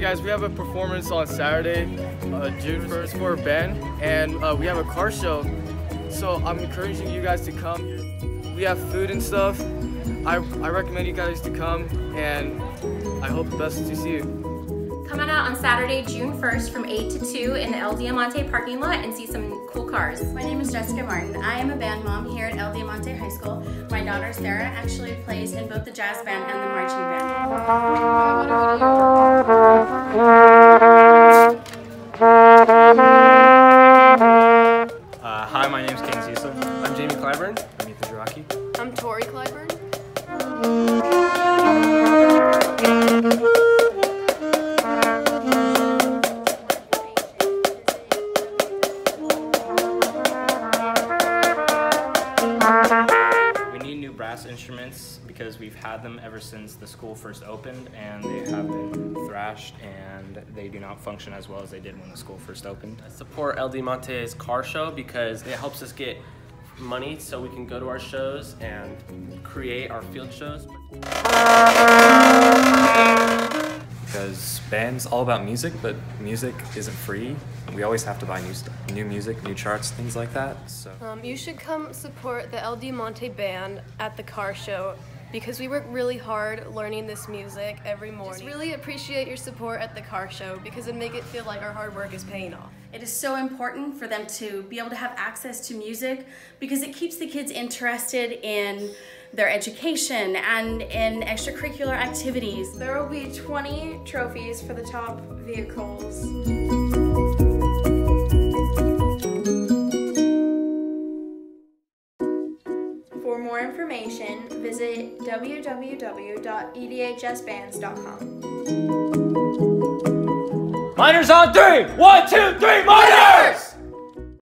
guys, we have a performance on Saturday, uh, June 1st for a band, and uh, we have a car show. So I'm encouraging you guys to come. We have food and stuff. I, I recommend you guys to come, and I hope the best to see you. Come on out on Saturday, June 1st from 8 to 2 in the El Diamante parking lot and see some cool cars. My name is Jessica Martin. I am a band mom here at El Diamante High School. My daughter Sarah actually plays in both the jazz band and the marching Uh, Clyburn. I'm Ethan Jiraki. I'm Tori Clyburn. We need new brass instruments because we've had them ever since the school first opened and they have been thrashed and they do not function as well as they did when the school first opened. I support El Diamante's car show because it helps us get money so we can go to our shows and create our field shows. because band's all about music, but music isn't free. We always have to buy new stuff, new music, new charts, things like that. So Um, you should come support the El Diamante band at the car show because we work really hard learning this music every morning. Just really appreciate your support at the car show because it make it feel like our hard work is paying off. It is so important for them to be able to have access to music because it keeps the kids interested in their education and in extracurricular activities. There will be 20 trophies for the top vehicles. For more information, visit www.edhsbands.com. Miners on three! One, two, three, miners!